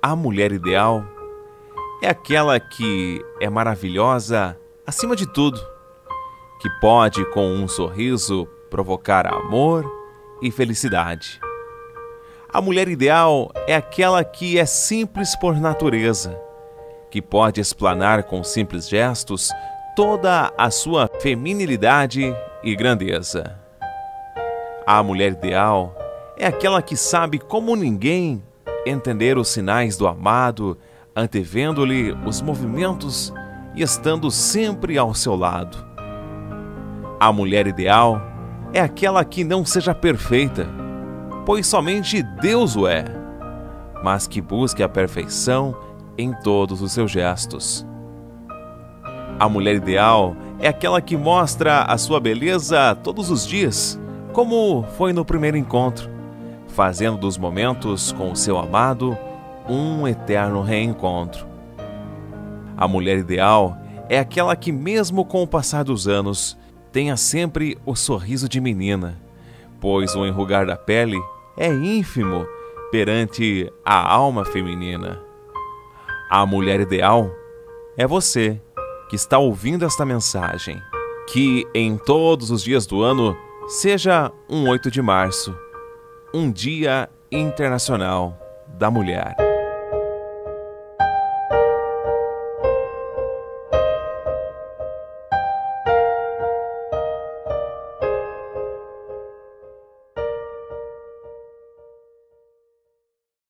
A mulher ideal é aquela que é maravilhosa acima de tudo, que pode, com um sorriso, provocar amor e felicidade. A mulher ideal é aquela que é simples por natureza, que pode explanar com simples gestos toda a sua feminilidade e grandeza. A mulher ideal é aquela que sabe como ninguém entender os sinais do amado, antevendo-lhe os movimentos e estando sempre ao seu lado. A mulher ideal é aquela que não seja perfeita, pois somente Deus o é, mas que busque a perfeição em todos os seus gestos. A mulher ideal é aquela que mostra a sua beleza todos os dias, como foi no primeiro encontro fazendo dos momentos com o seu amado um eterno reencontro. A mulher ideal é aquela que, mesmo com o passar dos anos, tenha sempre o sorriso de menina, pois o enrugar da pele é ínfimo perante a alma feminina. A mulher ideal é você que está ouvindo esta mensagem. Que em todos os dias do ano seja um 8 de março um Dia Internacional da Mulher.